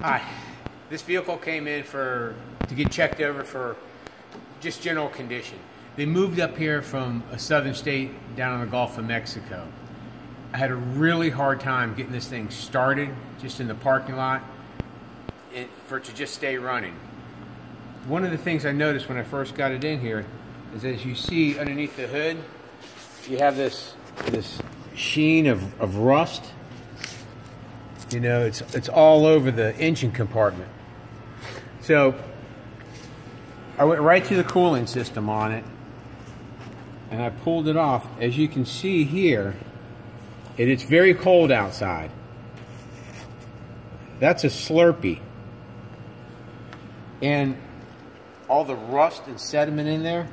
Hi. This vehicle came in for to get checked over for just general condition. They moved up here from a southern state down in the Gulf of Mexico. I had a really hard time getting this thing started just in the parking lot for it to just stay running. One of the things I noticed when I first got it in here is as you see underneath the hood, you have this this sheen of, of rust you know, it's it's all over the engine compartment. So I went right to the cooling system on it and I pulled it off. As you can see here, and it's very cold outside. That's a Slurpee. And all the rust and sediment in there,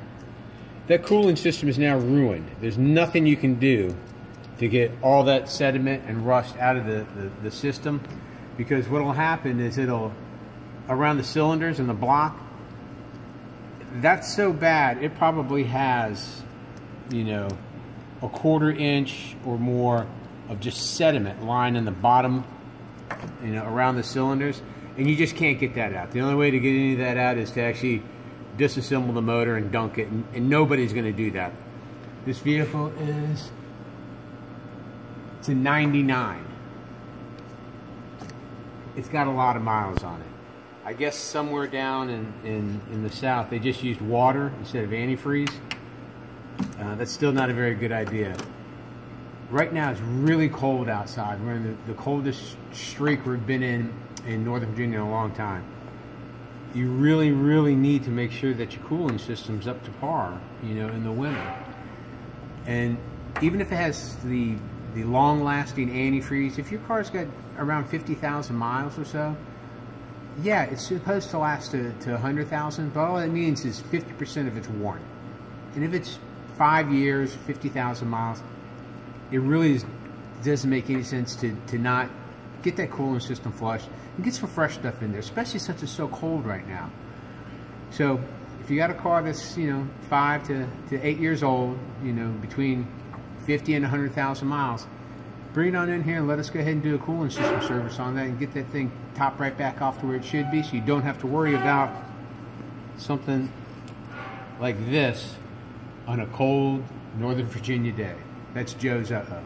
that cooling system is now ruined. There's nothing you can do to get all that sediment and rust out of the, the, the system because what will happen is it'll around the cylinders and the block that's so bad it probably has you know a quarter inch or more of just sediment lying in the bottom you know around the cylinders and you just can't get that out. The only way to get any of that out is to actually disassemble the motor and dunk it and, and nobody's going to do that. This vehicle is to 99. It's got a lot of miles on it. I guess somewhere down in, in, in the south, they just used water instead of antifreeze. Uh, that's still not a very good idea. Right now, it's really cold outside. We're in the, the coldest streak we've been in in Northern Virginia in a long time. You really, really need to make sure that your cooling system's up to par, you know, in the winter. And even if it has the the long-lasting antifreeze, if your car's got around 50,000 miles or so, yeah, it's supposed to last to, to 100,000, but all that means is 50% of it's worn. And if it's five years, 50,000 miles, it really is, doesn't make any sense to, to not get that cooling system flushed and get some fresh stuff in there, especially since it's so cold right now. So if you got a car that's, you know, five to, to eight years old, you know, between 50 and 100,000 miles, bring it on in here and let us go ahead and do a cooling system service on that and get that thing top right back off to where it should be so you don't have to worry about something like this on a cold Northern Virginia day. That's Joe's uh-oh.